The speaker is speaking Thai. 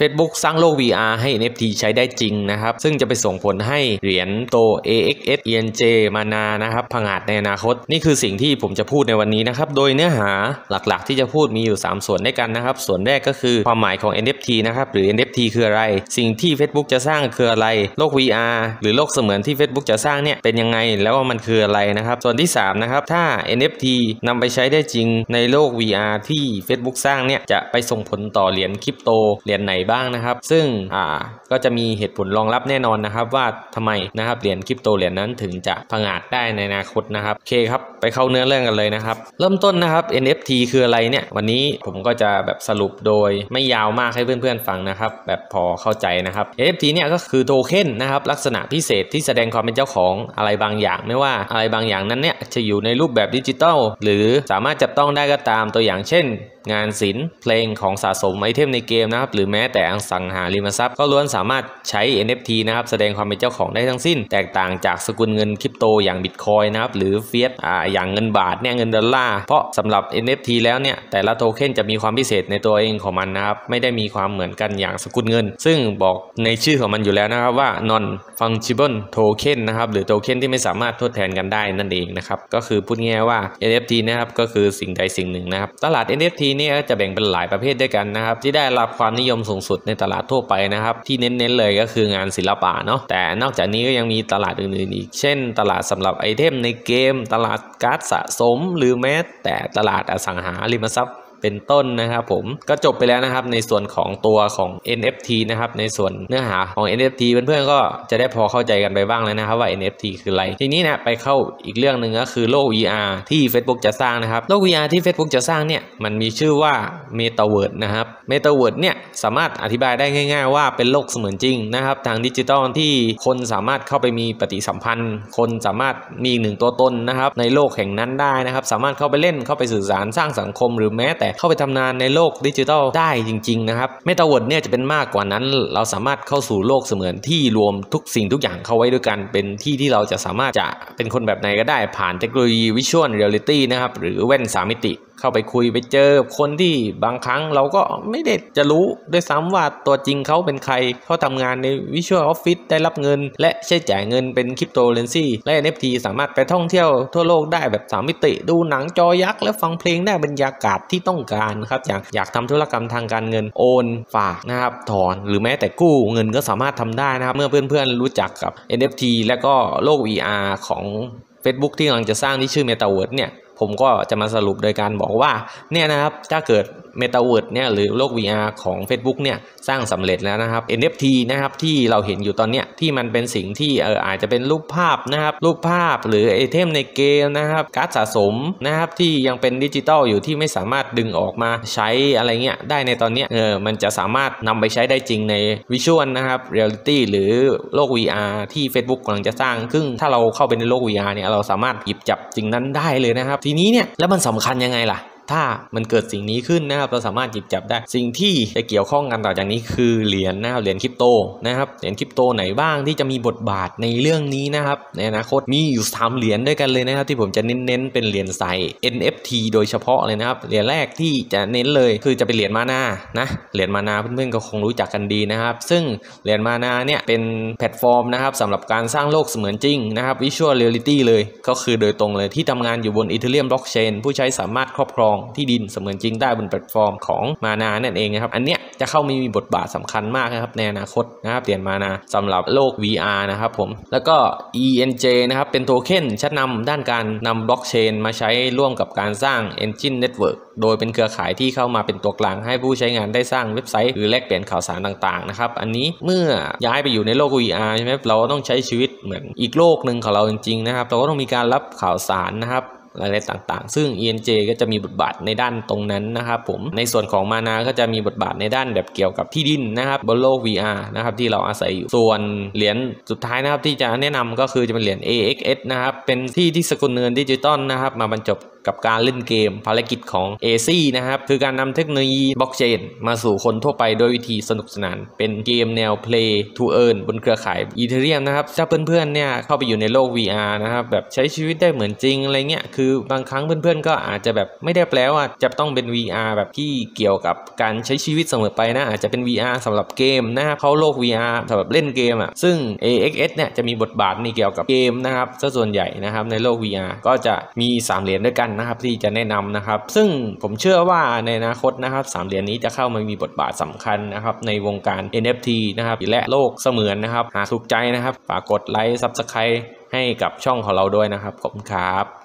Facebook สร้างโลก VR ให้ NFT ใช้ได้จริงนะครับ ซึ่งจะไปส่งผลให้เหรียญโต AXS ENJ มานานะครับผงาดในอนาคต นี่คือสิ่งที่ผมจะพูดในวันนี้นะครับ โดยเนื้อหาหลักๆ ที่จะพูดมีอยู่ 3 ส่วนด้วยกันนะครับ ส่วนแรกก็คือความหมายของ NFT นะครับหรือ NFT คืออะไร สิ่งที่ Facebook จะสร้างคืออะไร โลก VR หรือโลกเสมือนที่ Facebook จะสร้างเนี่ยเป็นยังไงแล้วมันคืออะไรนะครับ ส่วนที่3นะครับถ้า NFT นำไปใช้ได้จริงในโลก VR ที่ Facebook สร้างเนี่ยจะไปส่งผลต่อเหรียญคริปโตเหรียญไหนบ้างนะครับ ซึ่งอ่าก็จะมีเหตุผลรองรับแน่นอนนะครับว่าทำไมนะครับเหรียญคริปโตเหรียญนั้นถึงจะผงาดได้ในอนาคตนะครับโอเคครับไปเข้าเนื้อเรื่องกันเลยนะครับ เริ่มต้นนะครับ NFT คืออะไรเนี่ย วันนี้ผมก็จะแบบสรุปโดยไม่ยาวมากให้เพื่อนๆฟังนะครับ แบบพอเข้าใจนะครับ NFT เนี่ยก็คือโทเค็นนะครับลักษณะพิเศษที่แสดงความเป็นเจ้าของอะไรบางอย่างไม่ว่าอะไรบางอย่างนั้นเนี่ยจะอยู่ในรูปแบบดิจิตอลหรือสามารถจับต้องได้ก็ตามตัวอย่างเช่น งานศิลป์เพลงของสะสมไอเทมในเกมนะครับหรือแม้แต่อสังหาริมทรัพย์ก็ล้วนสามารถใช้ NFT นะครับแสดงความเป็นเจ้าของได้ทั้งสิ้น แตกต่างจากสกุลเงินคริปโตอย่างบิตคอยน์นะครับหรือ fiat อ่าอย่างเงินบาทเนี่ยเงินดอลลาร์เพราะสำหรับ NFT แล้วเนี่ยแต่ละโทเค็นจะมีความพิเศษในตัวเองของมันนะครับไม่ได้มีความเหมือนกันอย่างสกุลเงิน ซึ่งบอกในชื่อของมันอยู่แล้วนะครับว่า non fungible token นะครับหรือโทเค็นที่ไม่สามารถทดแทนกันได้นั่นเองนะครับก็คือพูดง่ายว่า NFT นะครับก็คือสิ่งใดสิ่งหนึ่งนะครับตลาด NFT เนี่ยจะแบ่งเป็นหลายประเภทด้วยกันนะครับที่ได้รับความนิยมสูงสุดในตลาดทั่วไปนะครับที่เน้นๆเลยก็คืองานศิลปะเนาะแต่นอกจากนี้ก็ยังมีตลาดอื่นๆอีก เช่น ตลาดสำหรับไอเทมในเกม ตลาดการ์ดสะสม หรือแม้แต่ตลาดอสังหาริมทรัพย์ เป็นต้นนะครับผมก็จบไปแล้วนะครับในส่วนของตัวของ NFT นะครับในส่วนเนื้อหาของ NFT เพื่อนๆก็จะได้พอเข้าใจกันไปบ้างแล้วนะครับว่า NFT คืออะไร ทีนี้นะไปเข้าอีกเรื่องหนึ่งก็คือโลก VR ที่ Facebook จะสร้างนะครับโลก VR ที่ Facebook จะสร้างเนี่ยมันมีชื่อว่า Metaverse นะครับ Metaverse เนี่ยสามารถอธิบายได้ง่าย ๆ ว่าเป็นโลกเสมือนจริงนะครับทางดิจิตอลที่คนสามารถเข้าไปมีปฏิสัมพันธ์ คนสามารถมีหนึ่งตัวตนนะครับในโลกแห่งนั้นได้นะครับ สามารถเข้าไปเล่นเข้าไปสื่อสารสร้างสังคมหรือแม้แต่เข้าไปทำงานในโลกดิจิทัลได้จริง ๆ นะครับเมตาเวิร์ดเนี่ยจะเป็นมากกว่านั้น เราสามารถเข้าสู่โลกเสมือนที่รวมทุกสิ่งทุกอย่างเข้าไว้ด้วยกัน เป็นที่ที่เราจะสามารถจะเป็นคนแบบไหนก็ได้ผ่านเทคโนโลยี virtual reality นะครับหรือแว่นสามมิติ เข้าไปคุยไปเจอคนที่บางครั้งเราก็ไม่ได้จะรู้ด้วยซ้ำว่าตัวจริงเขาเป็นใครเขาทำงานใน virtual office ได้รับเงิน และใช้จ่ายเงินเป็นคริปโตเลนซีและ NFT สามารถไปท่องเที่ยวทั่วโลกได้แบบสามมิติ ดูหนังจอยักษ์และฟังเพลงได้บรรยากาศที่ต้องการครับอยากอยากทำธุรกรรมทางการเงินโอนฝากนะครับถอนหรือแม้แต่กู้เงินก็สามารถทำได้นะครับ เมื่อเพื่อนๆรู้จักกับ NFT และก็โลก VR ของ Facebook ที่กำลังจะสร้างที่ชื่อ Metaverse เนี่ย ผมก็จะมาสรุปโดยการบอกว่าเนี่ยนะครับถ้าเกิด m e t a v e r s e เนี่ยหรือโลก VR ของ Facebook เนี่ยสร้างสำเร็จแล้วนะครับ NFT นะครับที่เราเห็นอยู่ตอนเนี้ยที่มันเป็นสิ่งที่เอออาจจะเป็นรูปภาพนะครับรูปภาพหรือไอเทมในเกมนะครับการ์ดสะสมนะครับที่ยังเป็นดิจิตอลอยู่ที่ไม่สามารถดึงออกมาใช้อะไรเงี้ยได้ในตอนเนี้ยเออมันจะสามารถนำไปใช้ได้จริงในวิชวลนะครับเรียลิตี้หรือโลก VR ที่ Facebook กำลังจะสร้างซึ่งถ้าเราเข้าไปในโลก VR เนี่ยเราสามารถหยิบจับสิ่งนั้นได้เลยนะครับ ทีนี้เนี่ยแล้วมันสำคัญยังไงล่ะ ถ้ามันเกิดสิ่งนี้ขึ้นนะครับเราสามารถหยิบจับได้สิ่งที่จะเกี่ยวข้องกันต่อจากนี้คือเหรียญนะครับเหรียญคริปโตนะครับเหรียญคริปโตไหนบ้างที่จะมีบทบาทในเรื่องนี้นะครับในอนาคตมีอยู่สามเหรียญด้วยกันเลยนะครับที่ผมจะเน้นๆเป็นเหรียญใส่ NFT โดยเฉพาะเลยนะครับเหรียญแรกที่จะเน้นเลยคือจะเป็นเหรียญมานานะเหรียญมานาเพื่อนๆก็คงรู้จักกันดีนะครับ ซึ่งเหรียญมานาเนี่ยเป็นแพลตฟอร์มนะครับสำหรับการสร้างโลกเสมือนจริงนะครับ Virtual Reality เลยก็คือโดยตรงเลยที่ทำงานอยู่บน Ethereum Blockchain ผู้ใช้สามารถครอบครองที่ดินเสมือนจริงได้บนแพลตฟอร์มของมานานั่นเองนะครับอันเนี้ยจะเข้ามีบทบาทสำคัญมากนะครับในอนาคตนะครับเหรียญมานาสำหรับโลก VR นะครับผมแล้วก็ ENJ นะครับเป็นโทเค็นชั้นนำด้านการนำบล็อกเชนมาใช้ร่วมกับการสร้าง Enjin Network โดยเป็นเครือข่ายที่เข้ามาเป็นตัวกลางให้ผู้ใช้งานได้สร้างเว็บไซต์หรือแลกเปลี่ยนข่าวสารต่างๆนะครับอันนี้เมื่อย้ายไปอยู่ในโลก VR ใช่ไหมเราต้องใช้ชีวิตเหมือนอีกโลกหนึ่งของเราจริงๆนะครับเราก็ต้องมีการรับข่าวสารนะครับ อะไรต่างๆ ซึ่ง ENJ ก็จะมีบทบาทในด้านตรงนั้นนะครับผมในส่วนของ MANA ก็จะมีบทบาทในด้านแบบเกี่ยวกับที่ดินนะครับบนโลก VR นะครับที่เราอาศัยอยู่ส่วนเหรียญสุดท้ายนะครับที่จะแนะนำก็คือจะเป็นเหรียญ AXS นะครับเป็นที่ที่สกุลเงินดิจิตอลนะครับมาบรรจบ กับการเล่นเกมภารกิจของ a c นะครับ คือการนำเทคโนโลยีบล็อกเชนมาสู่คนทั่วไปโดยวิธีสนุกสนาน เป็นเกมแนว Play to Earn บนเครือข่ายอีเทเรียมนะครับ ถ้าเพื่อนๆเนี่ยเข้าไปอยู่ในโลก VR นะครับ แบบใช้ชีวิตได้เหมือนจริงอะไรเงี้ย คือบางครั้งเพื่อนๆ ก็อาจจะแบบไม่ได้แปลว่าจะต้องเป็น VR แบบที่เกี่ยวกับการใช้ชีวิตเสมอไปนะ อาจจะเป็น VR สำหรับเกมนะครับเขาโลก VR สำหรับเล่นเกมอะ ซึ่ง AXS เนี่ยจะมีบทบาทในเกี่ยวกับเกมนะครับซะส่วนใหญ่นะครับในโลก VR ก็จะมี 3 เหรียญด้วยกันนะครับที่จะแนะนำนะครับ ซึ่งผมเชื่อว่าในอนาคตนะครับสามเหรียญนี้จะเข้ามามีบทบาทสำคัญนะครับในวงการ NFT นะครับและโลกเสมือนนะครับ หากถูกใจนะครับฝากกดไลค์ subscribe ให้กับช่องของเราด้วยนะครับขอบคุณครับ